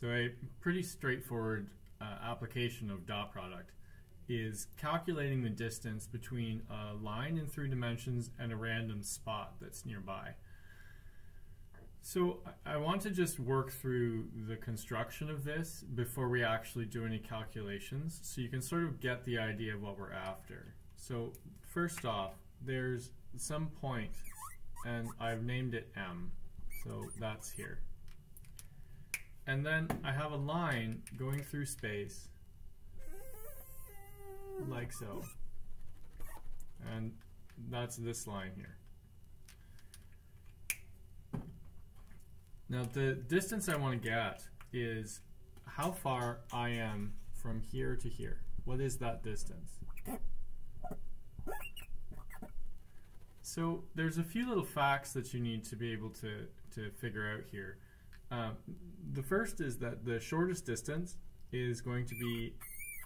So a pretty straightforward uh, application of dot product is calculating the distance between a line in three dimensions and a random spot that's nearby. So I want to just work through the construction of this before we actually do any calculations so you can sort of get the idea of what we're after. So first off, there's some point and I've named it M. So that's here. And then I have a line going through space like so. And that's this line here. Now the distance I want to get is how far I am from here to here. What is that distance? So there's a few little facts that you need to be able to, to figure out here. Uh, the first is that the shortest distance is going to be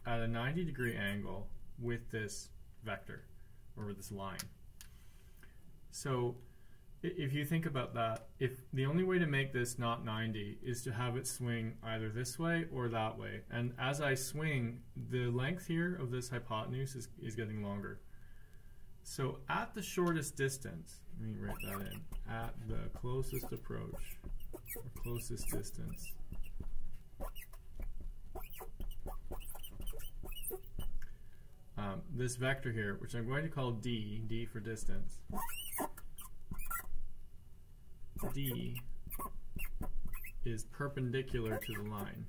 at a 90 degree angle with this vector or with this line. So if you think about that, if the only way to make this not 90 is to have it swing either this way or that way, and as I swing, the length here of this hypotenuse is, is getting longer. So at the shortest distance, let me write that in, at the closest approach, or closest distance, um, this vector here, which I'm going to call d, d for distance, d is perpendicular to the line.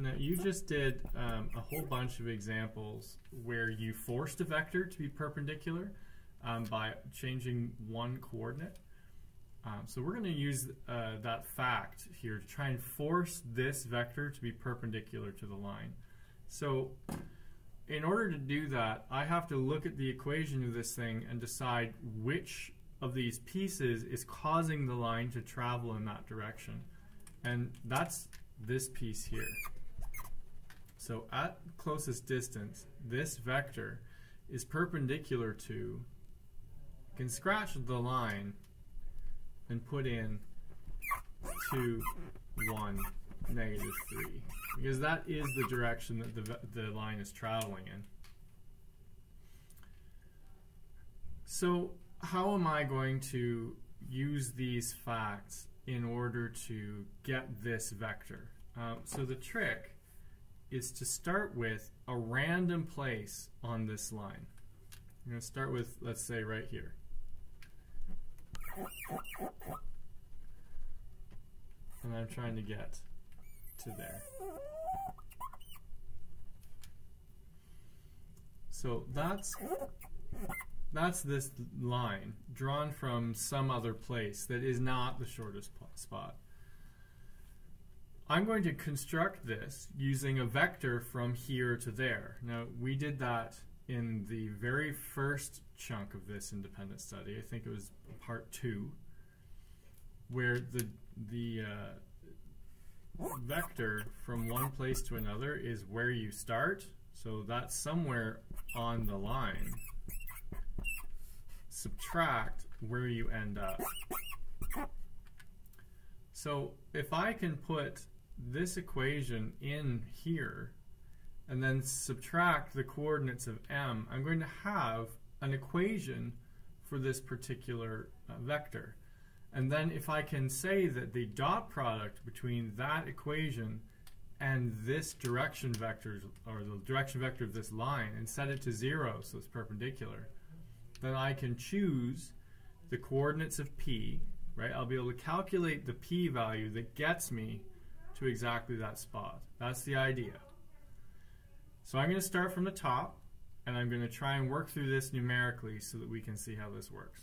Now you just did um, a whole bunch of examples where you forced a vector to be perpendicular um, by changing one coordinate. Um, so we're going to use uh, that fact here to try and force this vector to be perpendicular to the line. So in order to do that, I have to look at the equation of this thing and decide which of these pieces is causing the line to travel in that direction. And that's this piece here. So at closest distance, this vector is perpendicular to, you can scratch the line and put in 2, 1, negative 3. Because that is the direction that the, the line is traveling in. So how am I going to use these facts in order to get this vector? Um, so the trick is to start with a random place on this line. I'm going to start with, let's say, right here. And I'm trying to get to there. So that's that's this line drawn from some other place that is not the shortest spot. I'm going to construct this using a vector from here to there. Now, we did that in the very first chunk of this independent study. I think it was part two, where the, the uh, vector from one place to another is where you start. So that's somewhere on the line. Subtract where you end up. So if I can put this equation in here and then subtract the coordinates of m, I'm going to have an equation for this particular uh, vector. And then if I can say that the dot product between that equation and this direction vector, or the direction vector of this line, and set it to zero, so it's perpendicular, then I can choose the coordinates of p, right? I'll be able to calculate the p value that gets me to exactly that spot. That's the idea. So I'm going to start from the top, and I'm going to try and work through this numerically so that we can see how this works.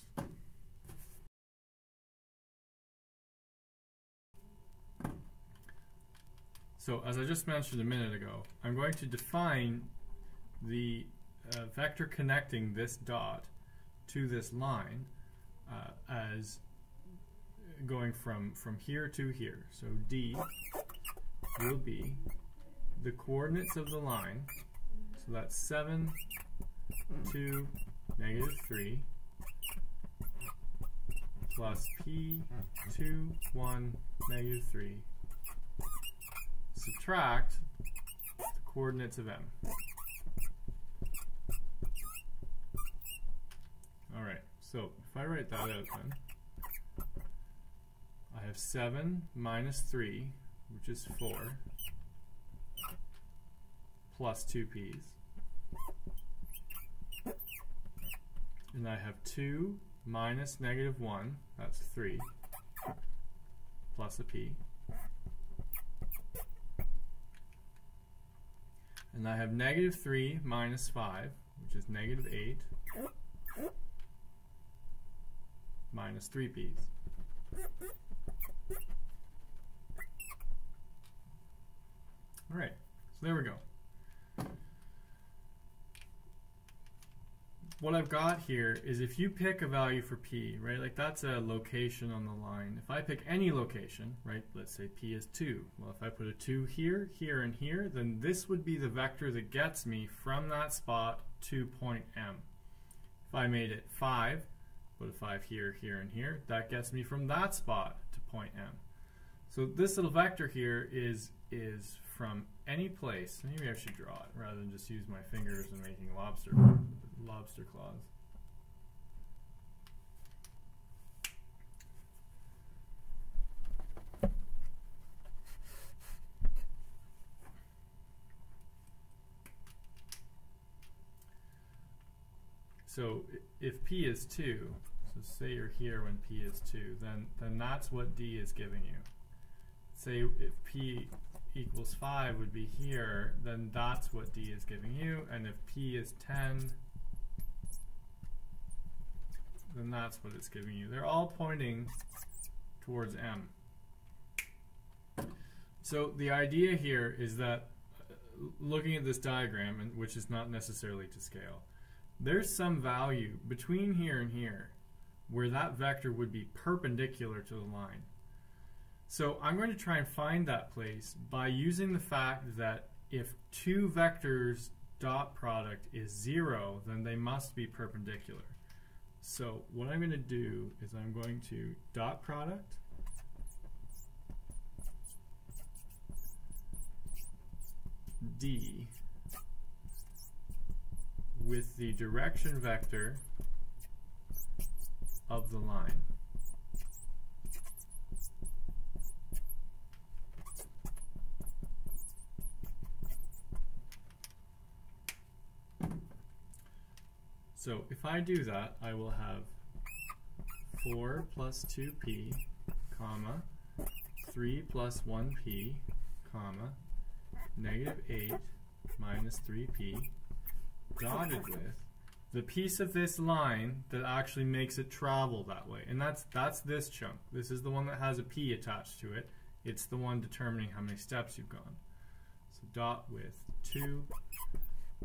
So as I just mentioned a minute ago, I'm going to define the uh, vector connecting this dot to this line uh, as going from, from here to here. So D will be the coordinates of the line. So that's 7, 2, negative 3, plus p 2, 1, negative 3. Subtract the coordinates of m. Alright, so if I write that out then, I have 7 minus 3, which is 4, plus 2 p's. And I have 2 minus negative 1, that's 3, plus a p. And I have negative 3 minus 5, which is negative 8, minus 3 p's. Alright, so there we go. What I've got here is if you pick a value for p, right, like that's a location on the line. If I pick any location, right, let's say p is 2. Well, if I put a 2 here, here, and here, then this would be the vector that gets me from that spot to point M. If I made it 5, put a 5 here, here, and here, that gets me from that spot to point M. So this little vector here is, is from any place. Maybe I should draw it rather than just use my fingers and making lobster lobster claws. So if p is 2, so say you're here when p is 2, then, then that's what d is giving you. Say if p equals 5 would be here, then that's what d is giving you. And if p is 10, then that's what it's giving you. They're all pointing towards M. So the idea here is that uh, looking at this diagram, and which is not necessarily to scale, there's some value between here and here where that vector would be perpendicular to the line. So I'm going to try and find that place by using the fact that if two vectors dot product is zero, then they must be perpendicular. So what I'm going to do is I'm going to dot product D with the direction vector of the line. So if I do that, I will have 4 plus 2p, comma, 3 plus 1p, comma, negative 8 minus 3p, dotted with the piece of this line that actually makes it travel that way. And that's, that's this chunk. This is the one that has a p attached to it. It's the one determining how many steps you've gone. So dot with 2,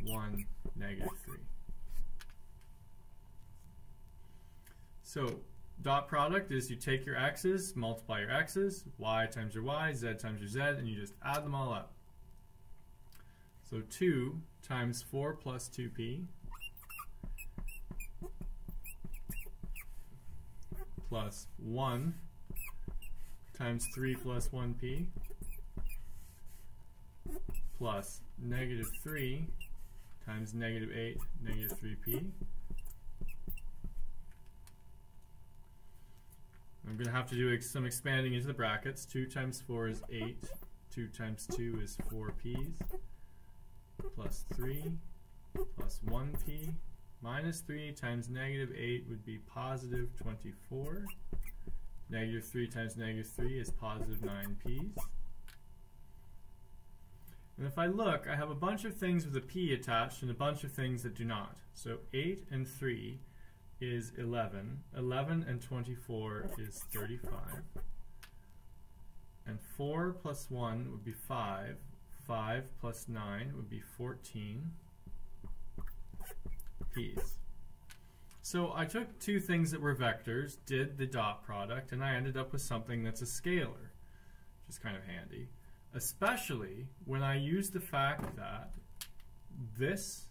1, negative 3. So dot product is you take your x's, multiply your x's, y times your y, z times your z, and you just add them all up. So 2 times 4 plus 2p plus 1 times 3 plus 1p plus negative 3 times negative 8, negative 3p I'm going to have to do some expanding into the brackets. 2 times 4 is 8. 2 times 2 is 4 p's. Plus 3 plus 1p. Minus 3 times negative 8 would be positive 24. Negative 3 times negative 3 is positive 9 p's. And if I look, I have a bunch of things with a p attached and a bunch of things that do not. So 8 and 3 is 11. 11 and 24 is 35. And 4 plus 1 would be 5. 5 plus 9 would be 14 p's. So I took two things that were vectors, did the dot product, and I ended up with something that's a scalar, which is kind of handy. Especially when I use the fact that this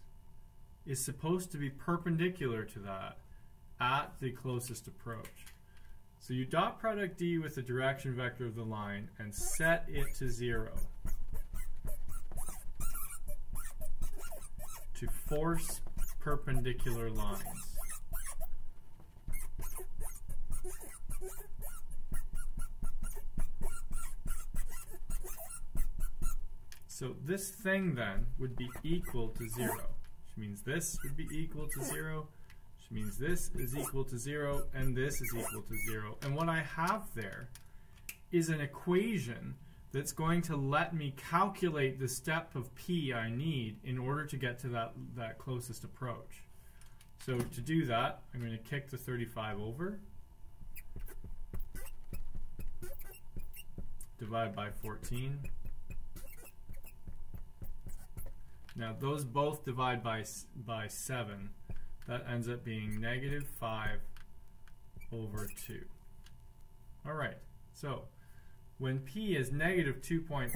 is supposed to be perpendicular to that at the closest approach. So you dot product D with the direction vector of the line and set it to zero. To force perpendicular lines. So this thing then would be equal to zero, which means this would be equal to zero, means this is equal to zero, and this is equal to zero. And what I have there is an equation that's going to let me calculate the step of p I need in order to get to that, that closest approach. So to do that, I'm going to kick the 35 over, divide by 14, Now those both divide by, by 7. That ends up being negative 5 over 2. Alright, so when p is negative 2.5,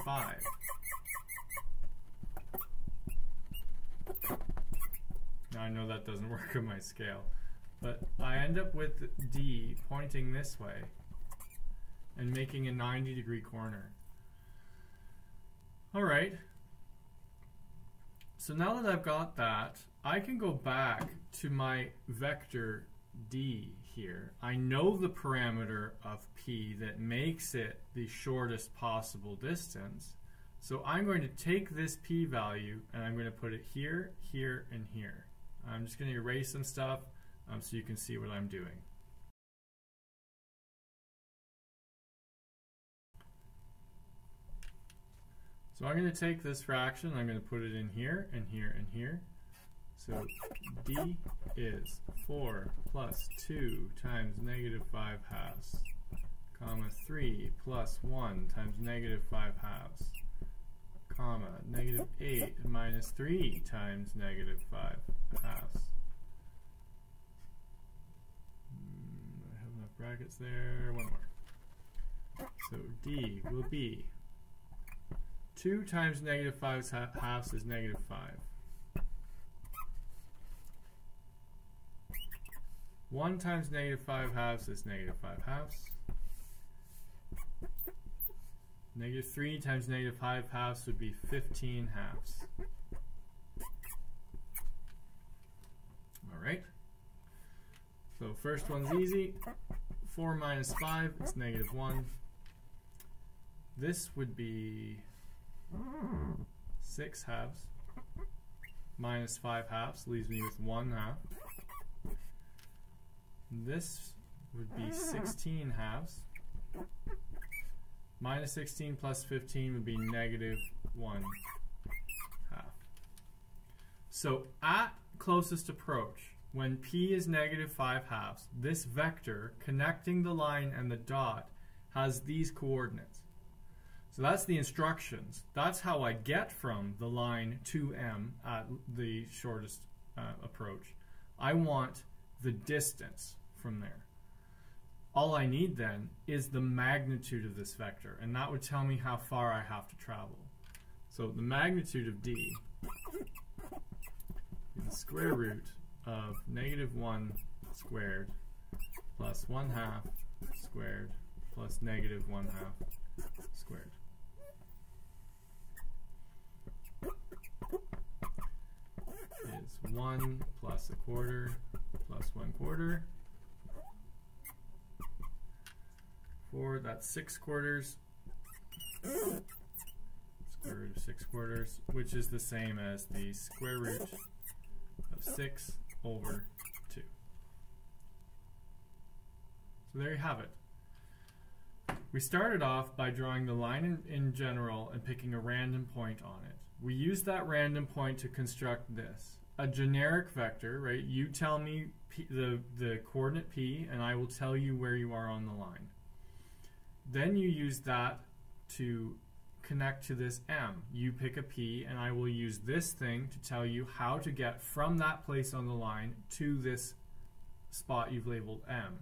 now I know that doesn't work on my scale, but I end up with d pointing this way and making a 90 degree corner. Alright, so now that I've got that, I can go back to my vector d here. I know the parameter of p that makes it the shortest possible distance. So I'm going to take this p value and I'm going to put it here, here, and here. I'm just going to erase some stuff um, so you can see what I'm doing. So I'm going to take this fraction, I'm going to put it in here, and here, and here. So d is 4 plus 2 times negative 5 halves, comma 3 plus 1 times negative 5 halves, comma negative 8 minus 3 times negative 5 halves. Mm, I have enough brackets there, one more. So d will be 2 times negative 5 halves is negative 5. 1 times negative 5 halves is negative 5 halves. Negative 3 times negative 5 halves would be 15 halves. Alright. So first one's easy. 4 minus 5 is negative 1. This would be 6 halves minus 5 halves leaves me with 1 half. This would be 16 halves. Minus 16 plus 15 would be negative 1 half. So at closest approach, when p is negative 5 halves, this vector connecting the line and the dot has these coordinates. So that's the instructions. That's how I get from the line to M at the shortest uh, approach. I want the distance from there. All I need then is the magnitude of this vector, and that would tell me how far I have to travel. So the magnitude of d is the square root of negative 1 squared plus 1 half squared plus negative 1 half squared. is 1 plus a quarter plus 1 quarter. 4, that's 6 quarters. Square root of 6 quarters, which is the same as the square root of 6 over 2. So there you have it. We started off by drawing the line in, in general and picking a random point on it. We used that random point to construct this. A generic vector, right? You tell me p, the, the coordinate p, and I will tell you where you are on the line. Then you use that to connect to this m. You pick a p, and I will use this thing to tell you how to get from that place on the line to this spot you've labeled m.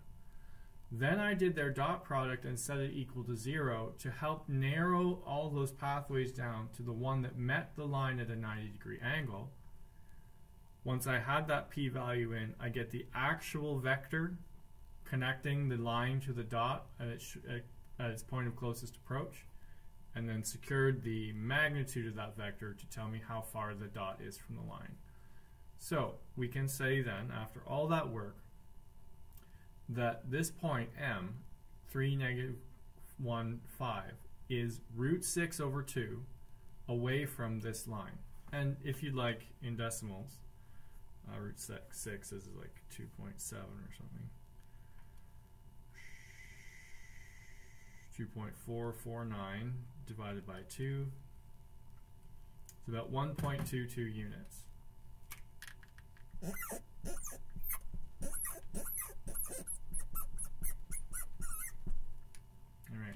Then I did their dot product and set it equal to zero to help narrow all those pathways down to the one that met the line at a 90 degree angle. Once I had that p-value in, I get the actual vector connecting the line to the dot at its, at its point of closest approach, and then secured the magnitude of that vector to tell me how far the dot is from the line. So we can say then, after all that work, that this point m, 3 negative 1, 5, is root 6 over 2 away from this line. And if you'd like in decimals, uh, root 6, 6 is like 2.7 or something. 2.449 divided by 2 It's about 1.22 units. Alright.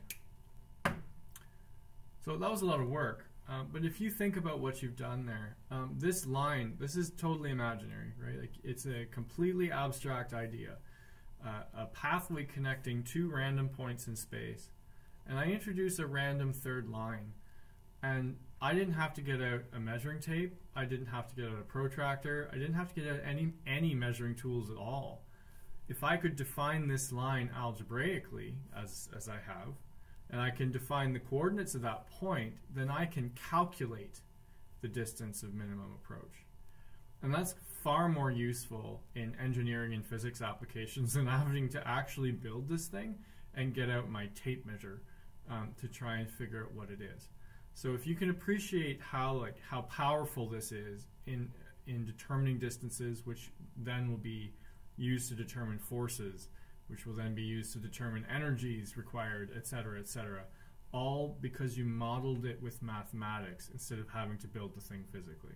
So that was a lot of work. Um, but if you think about what you've done there, um, this line, this is totally imaginary, right? Like it's a completely abstract idea. Uh, a pathway connecting two random points in space. And I introduce a random third line. And I didn't have to get out a measuring tape. I didn't have to get out a protractor. I didn't have to get out any, any measuring tools at all. If I could define this line algebraically, as, as I have, and I can define the coordinates of that point, then I can calculate the distance of minimum approach. And that's far more useful in engineering and physics applications than having to actually build this thing and get out my tape measure um, to try and figure out what it is. So if you can appreciate how like how powerful this is in in determining distances, which then will be used to determine forces, which will then be used to determine energies required, etc., etc. All because you modeled it with mathematics instead of having to build the thing physically.